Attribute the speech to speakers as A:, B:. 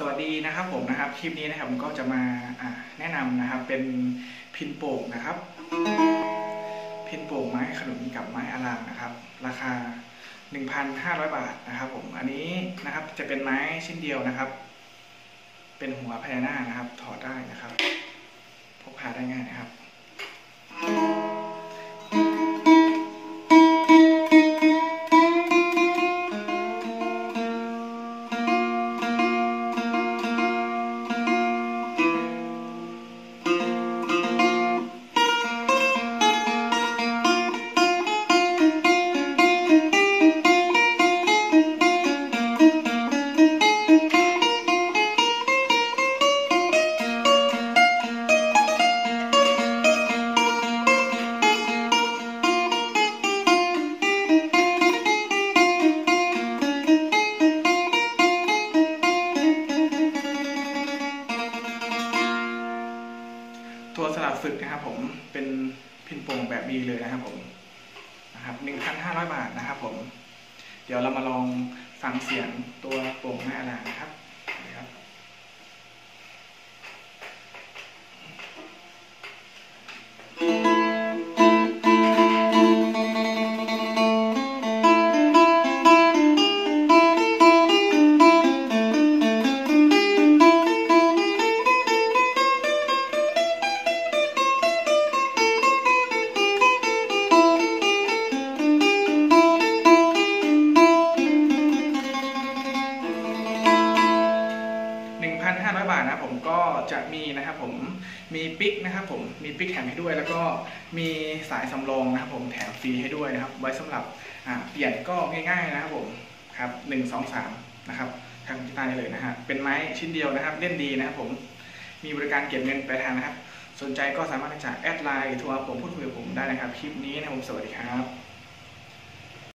A: สวัสดีนะครับผมนะครับคลิปนี้นะครับผมก็จะมาะแนะนำนะครับเป็นพินโป่งนะครับ พินโป่งไม้ขนุนกับไม้อารามนะครับ ราคา 1,500 บาทนะครับผมอันนี้นะครับจะเป็นไม้ชิ้นเดียวนะครับ เป็นหัวพญานาคนะครับ ถอดได้นะครับ พกพาได้ง่ายนะครับ สลับฝึกนะครับ ผมเป็นพินโป่งแบบนี้เลยนะครับ ผมนะครับหนึ่งพันห้าร้อยบาทนะครับ ผม เดี๋ยวเรามาลองฟังเสียงตัวโป่งแม่อลานะครับนะครับ 1,500 บาทนะผมก็จะมีนะครับผมมีปิกนะครับผมมีปิกแถมให้ด้วย แล้วก็มีสายสำรองนะครับผมแถมฟรีให้ด้วยนะครับ ไว้สำหรับเปลี่ยนก็ง่ายๆนะครับผมครับหนึ่งสองสามนะครับทางกีตาร์ได้เลยนะฮะเป็นไม้ชิ้นเดียวนะครับ เล่นดีนะครับผมมีบริการเก็บเงินปลายทางนะครับ สนใจก็สามารถที่จะแอดไลน์หรือโทรหาผมพูดคุยกับผมได้นะครับ คลิปนี้นะครับผมสวัสดีครับ